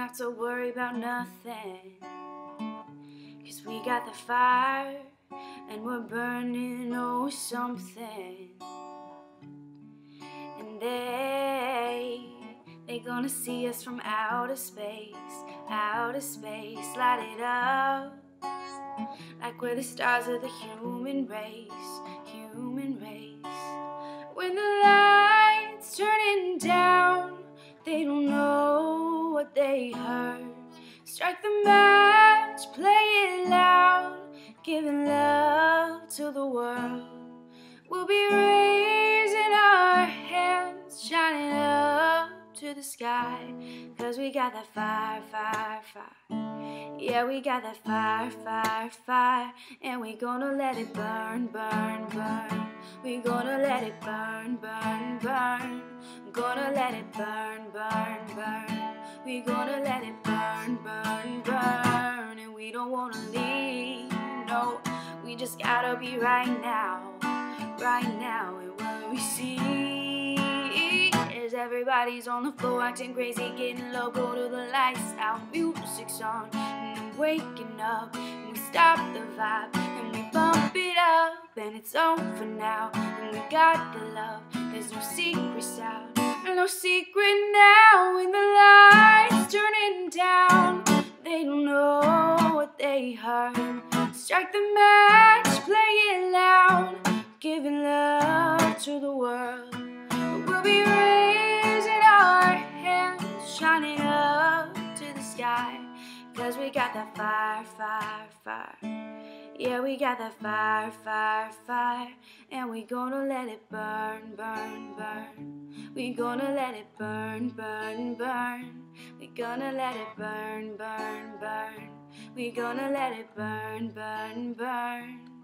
have to worry about nothing. Cause we got the fire and we're burning oh something. And they, they gonna see us from outer space, outer space, light it up. Like we're the stars of the human race, human race. When the they heard. Strike the match, play it loud, giving love to the world. We'll be raising our hands, shining up to the sky. Cause we got that fire, fire, fire. Yeah, we got that fire, fire, fire. And we gonna let it burn, burn, burn. We gonna let it burn, burn, burn. Gonna let it burn, burn, We gonna let it burn, burn, burn. And we don't wanna leave, no. We just gotta be right now, right now. And what we see is everybody's on the floor acting crazy, getting low. Go to the lights out, music's on. And then waking up, and we stop the vibe, and we bump it up. And it's over now, and we got the love. There's no secrets out, no secret now. in the down, they don't know what they heard. Strike the match, play it loud, giving love to the world. We'll be raising our hands, shining up to the sky. Cause we got that fire, fire, fire. Yeah, we got that fire, fire, fire. And we gonna let it burn, burn, burn. We gonna let it burn, burn, burn. We gonna let it burn, burn, burn. We gonna let it burn, burn, burn.